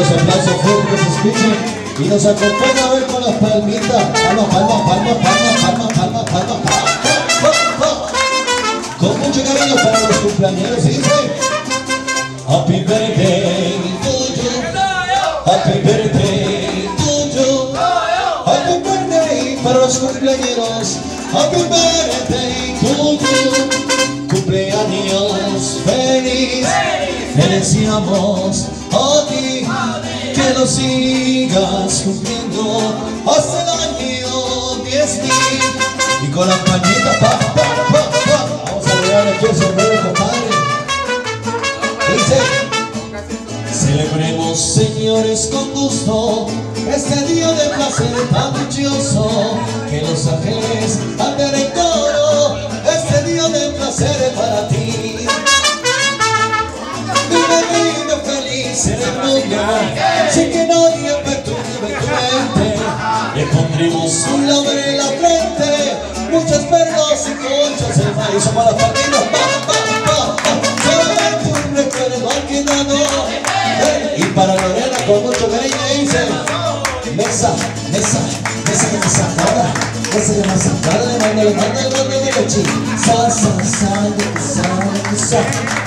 los aplausos fuertes se escuchen. Y nos acompaña a ver con las palmitas. Palma, palma, palma, palma, palma, palma, palma. Con mucho cariño para los cumpleaños. Dice, Happy birthday to you. Happy birthday to you. Happy birthday para los cumpleaños. Happy birthday to you. Cumpleaños feliz. Le deseamos a ti que lo sigas cumpliendo hasta el año 10 mil. Y con las palmitas, pa, pa, pa, pa. Vamos a regalar aquí el sombrero, compadre. Dice. Celebremos, señores, con gusto este día de placer tan dichoso que los ángeles anden en. Dice Mesa, mesa, mesa que me sacara Mesa que me sacara Le mando, le mando, le mando de leche Sa, sa, sa, que sa, que sa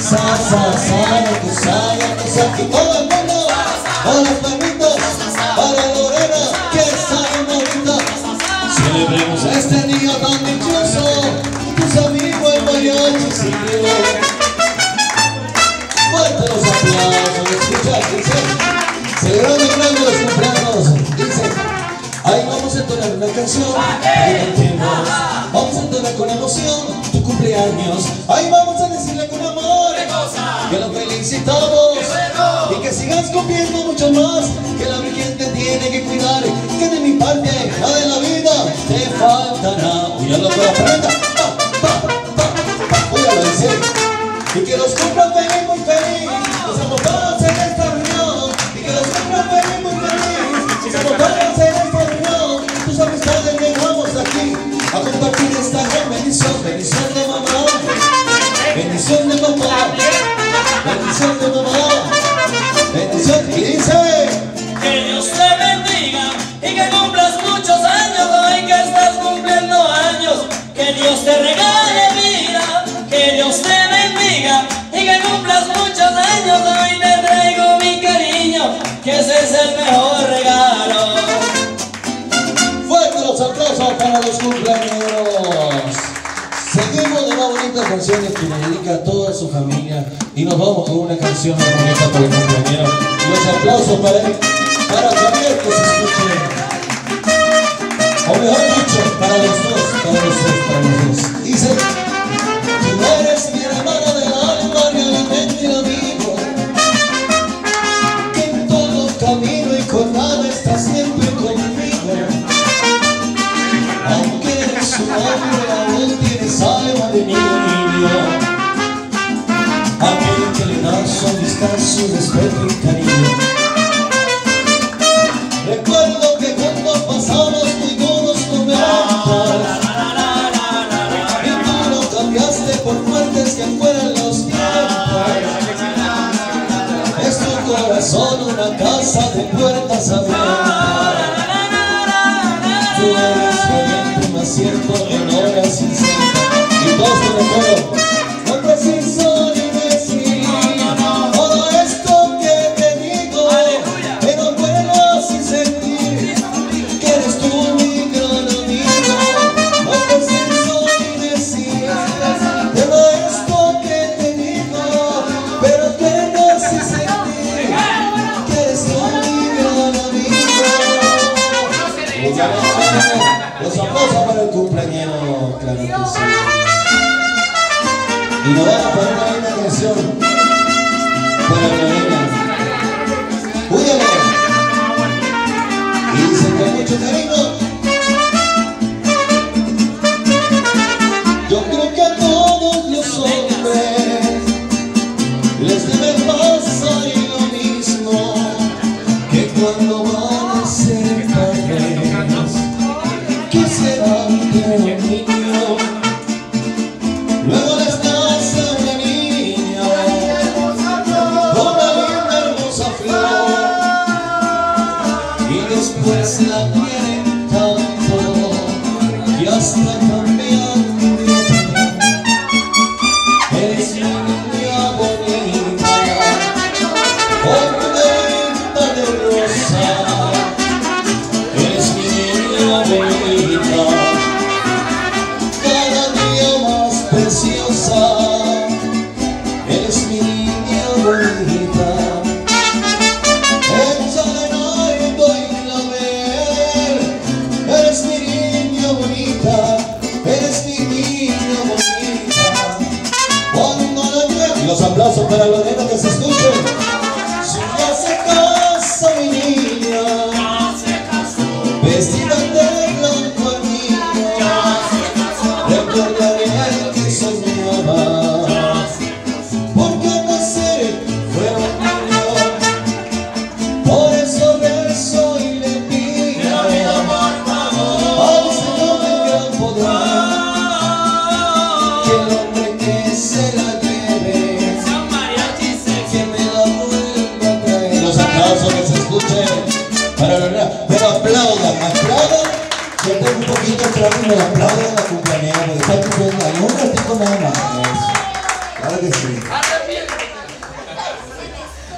Sa, sa, sa, que sa, que sa Y todo el mundo Para los perritos Para Lorena. Que en bonita Celebremos este día tan dichoso Tus amigos el mariachi siguió Fuerte los aplausos, escucha, dice Celebrando grande los cumpleaños Ahí vamos a entonar una canción que Vamos a entonar con emoción tu cumpleaños Ahí vamos a decirle con amor Que lo felicitamos Y que sigas cumpliendo mucho más Que la Virgen te tiene que cuidar Que de mi parte, nada de la vida te faltará Cuídalo, dice y que los cumplan feliz. Con una canción muy bonita para el cumpleañero. Y los aplausos para para Javier que se escuche. Para Lorena. Cuídalo. Mucho cariño.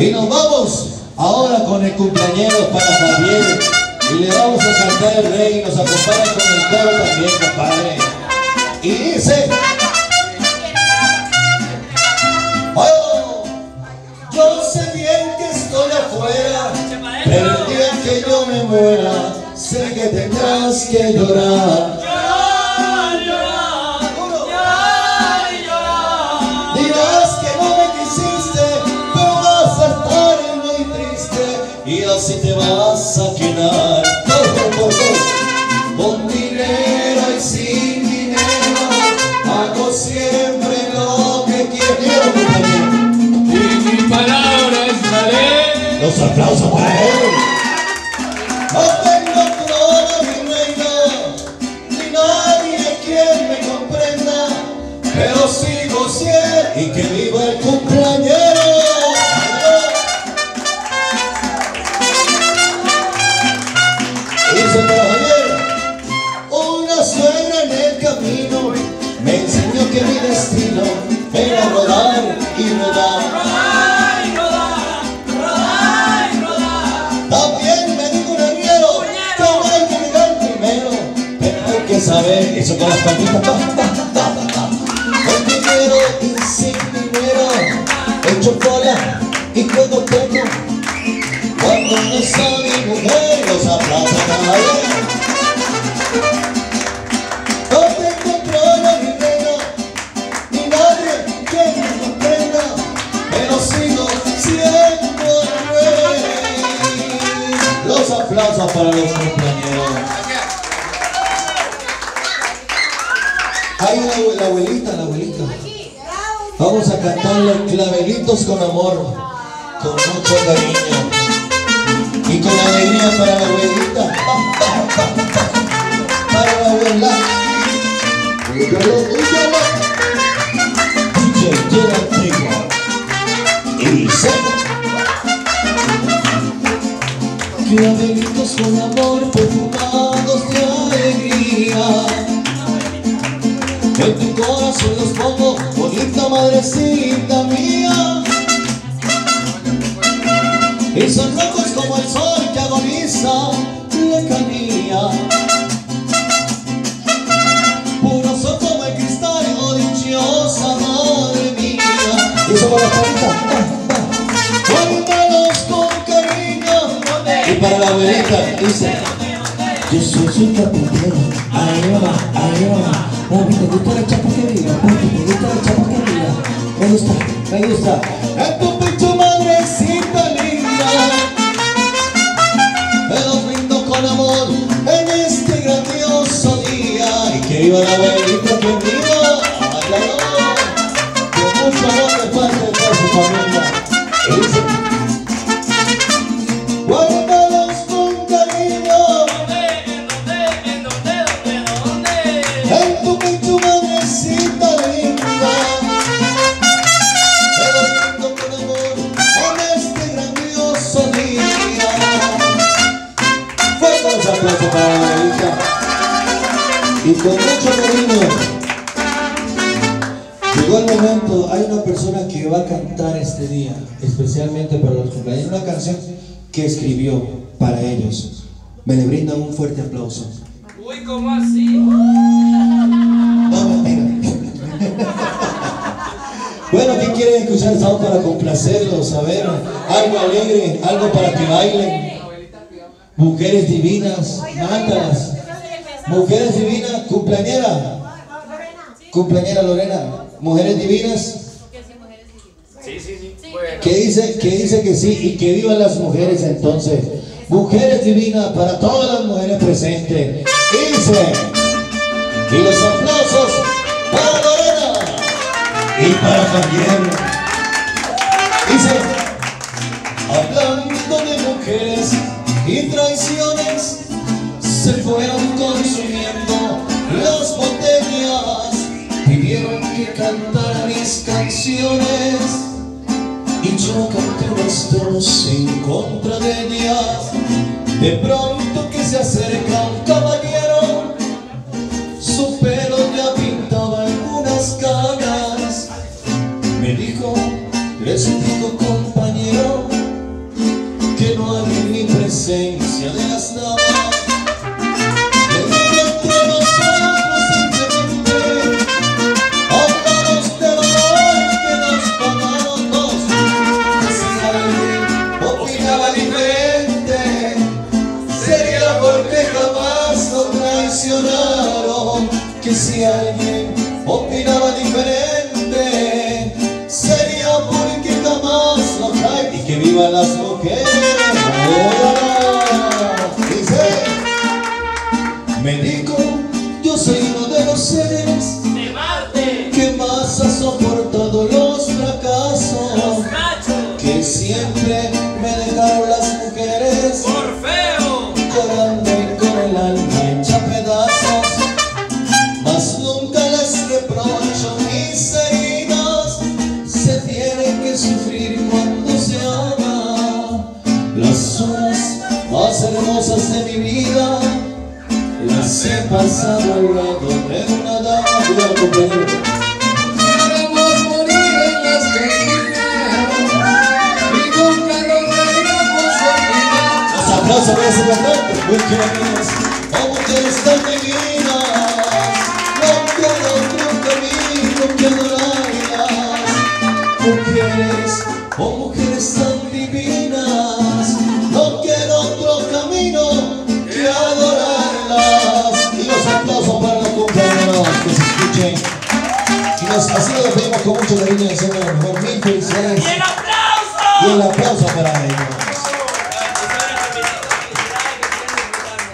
Y nos vamos ahora con el cumpleañero para Javier. Y le vamos a cantar el rey y nos acompaña con el coro también, compadre. Y dice. Oh, yo sé bien que estoy afuera, pero el día que yo me muera, sé que tendrás que llorar. Destino era rodar y rodar. También me dijo un arriero que hay que llegar primero, pero hay que saber, eso con las patitas, pa. Con dinero y sin dinero, hecho cola y juego poco. Cuando no sabe para los compañeros. Hay una la abuelita, la abuelita. Vamos a cantarle clavelitos con amor, con mucho cariño y con alegría para la abuelita. Pa, pa, pa, pa, Para la abuela. Y dice. Clavelitos con amor perfumados de alegría. En tu corazón los pongo, bonita madrecita mía. Y son rojos como el sol que agoniza lejanía. Dice, yo soy su carpintero, ahí va. Mami, ¿te gusta la chapaquería? Mami, ¿te gusta la chapaquería? Me gusta, me gusta. En tu pecho, madrecita linda. Me los brindo con amor en este grandioso día. Y que viva la abuelita, que día, especialmente para los cumpleaños, una canción que escribió para ellos. Me le brindan un fuerte aplauso. Uy, ¿cómo así? No, mentira. bueno, ¿qué quieren escuchar? Estamos para complacerlos, a ver, algo alegre, algo para que bailen. Mujeres divinas, mántalas. Mujeres divinas, cumpleañera. Cumpleañera Lorena. Mujeres divinas. Sí, sí, sí. Que dice, que dice que sí y que vivan las mujeres entonces. Mujeres divinas para todas las mujeres presentes. Dice. Y los aplausos para Lorena y para Javier. Dice. Hablando de mujeres y traiciones, se fueron consumiendo las botellas. Pidieron que cantara mis canciones en contra de ellas. De pronto que se acerca un caballero, su pelo ya pintaba algunas canas. Me dijo, les digo compañero, que no hay ni presencia de las damas. Vivan las mujeres. Dice, me dijo, Yes.